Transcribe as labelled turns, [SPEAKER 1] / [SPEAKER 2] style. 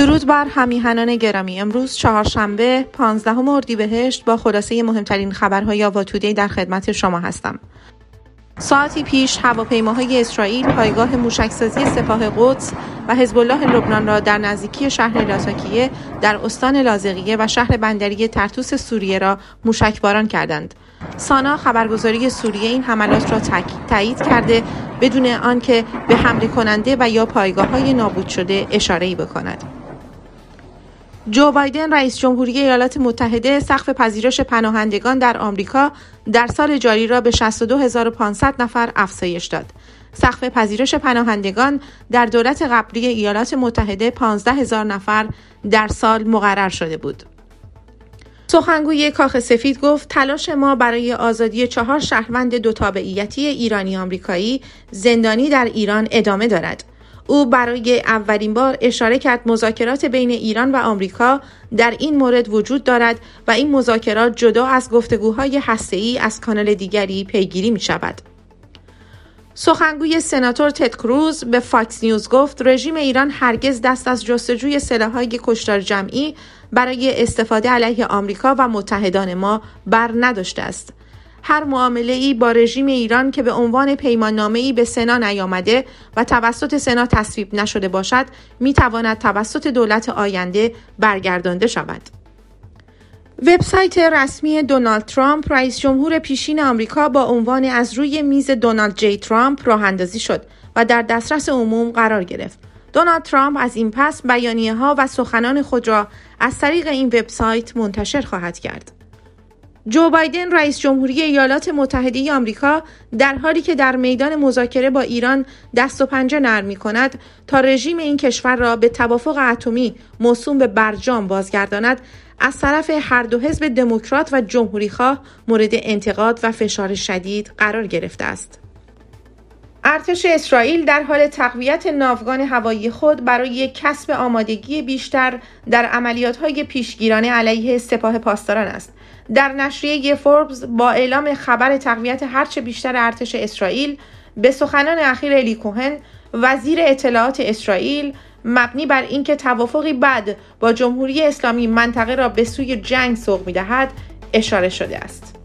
[SPEAKER 1] درود بر همیهنان گرامی امروز چهارشنبه 15 اردیبهشت با خلاصه مهمترین خبرهای آوا در خدمت شما هستم ساعتی پیش هواپیماهای اسرائیل پایگاه موشکسازی سپاه قدس و حزب الله لبنان را در نزدیکی شهر لاتاکیه در استان لازقیه و شهر بندری ترتوس سوریه را موشکباران کردند. سانا خبرگزاری سوریه این حملات را تایید کرده بدون آنکه به حمله کننده و یا پایگاه های نابود شده اشاره بکند. جو بایدن رئیس جمهوری ایالات متحده سقف پذیرش پناهندگان در آمریکا در سال جاری را به 62500 نفر افزایش داد. سقف پذیرش پناهندگان در دولت قبلی ایالات متحده 15000 نفر در سال مقرر شده بود. سخنگوی کاخ سفید گفت تلاش ما برای آزادی چهار شهروند دو ایرانی آمریکایی زندانی در ایران ادامه دارد. او برای اولین بار اشاره کرد مذاکرات بین ایران و آمریکا در این مورد وجود دارد و این مذاکرات جدا از گفتگوهای هسته‌ای از کانال دیگری پیگیری می شود. سخنگوی سناتور تد کروز به فاکس نیوز گفت رژیم ایران هرگز دست از جستجوی سلاحهای کشتار جمعی برای استفاده علیه آمریکا و متحدان ما بر نداشته است. هر معامله ای با رژیم ایران که به عنوان پیمان ای به سنا نیامده و توسط سنا تصویب نشده باشد می تواند توسط دولت آینده برگردانده شود. وبسایت رسمی دونالد ترامپ رئیس جمهور پیشین آمریکا با عنوان از روی میز دونالد جی ترامپ راه اندازی شد و در دسترس عموم قرار گرفت. دونالد ترامپ از این پس بیانیه ها و سخنان خود را از طریق این وبسایت منتشر خواهد کرد. جو بایدن رئیس جمهوری ایالات متحده آمریکا در حالی که در میدان مذاکره با ایران دست و پنجه نرم می کند تا رژیم این کشور را به توافق اتمی موسوم به برجام بازگرداند از طرف هر دو حزب دموکرات و جمهوریخواه مورد انتقاد و فشار شدید قرار گرفته است. ارتش اسرائیل در حال تقویت ناوگان هوایی خود برای کسب آمادگی بیشتر در عملیات‌های پیشگیرانه علیه سپاه پاسداران است. در نشریه فوربز با اعلام خبر تقویت هرچه بیشتر ارتش اسرائیل به سخنان اخیر الی کوهن وزیر اطلاعات اسرائیل مبنی بر اینکه توافقی بعد با جمهوری اسلامی منطقه را به سوی جنگ سوق می‌دهد اشاره شده است